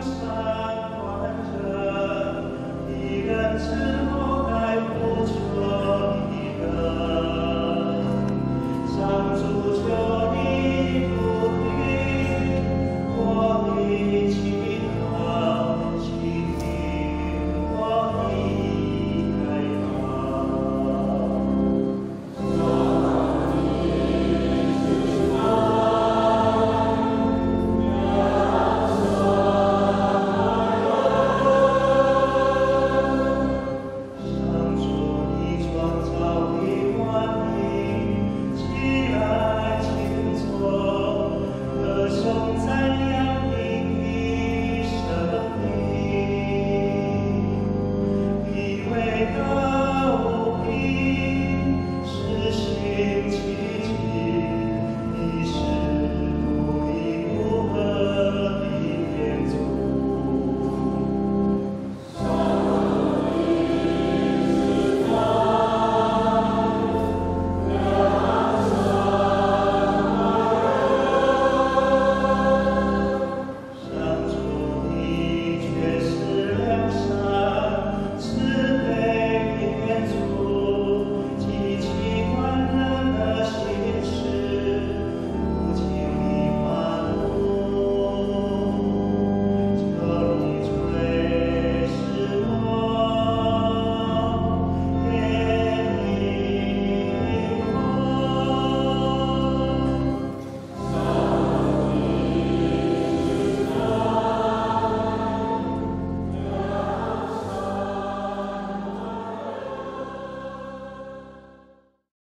Christ.